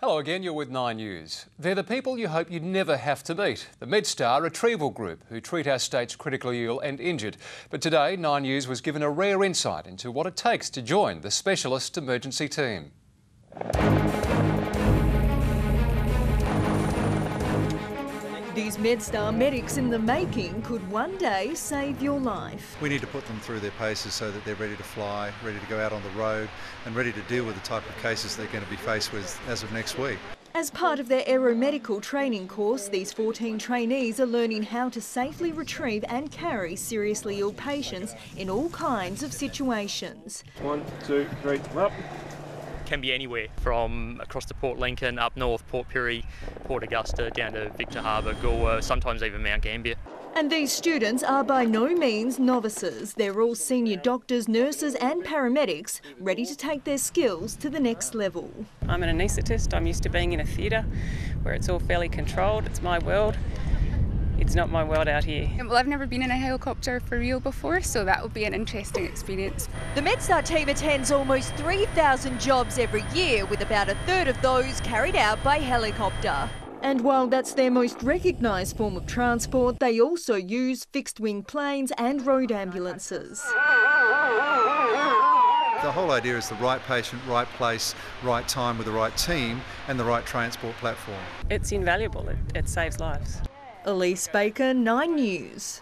Hello again, you're with Nine News. They're the people you hope you'd never have to meet, the MedStar Retrieval Group, who treat our state's critically ill and injured. But today, Nine News was given a rare insight into what it takes to join the specialist emergency team. These MedStar medics in the making could one day save your life. We need to put them through their paces so that they're ready to fly, ready to go out on the road, and ready to deal with the type of cases they're going to be faced with as of next week. As part of their aeromedical training course, these 14 trainees are learning how to safely retrieve and carry seriously ill patients in all kinds of situations. One, two, three, up. Can be anywhere from across to Port Lincoln, up north, Port Pirie, Port Augusta, down to Victor Harbour, Goolwa, sometimes even Mount Gambier. And these students are by no means novices. They're all senior doctors, nurses, and paramedics ready to take their skills to the next level. I'm an anaesthetist. I'm used to being in a theatre where it's all fairly controlled. It's my world. It's not my world out here. Well, I've never been in a helicopter for real before, so that will be an interesting experience. The MedStar team attends almost 3,000 jobs every year, with about a third of those carried out by helicopter. And while that's their most recognised form of transport, they also use fixed wing planes and road ambulances. The whole idea is the right patient, right place, right time with the right team, and the right transport platform. It's invaluable. It, it saves lives. Elise Baker, 9 News.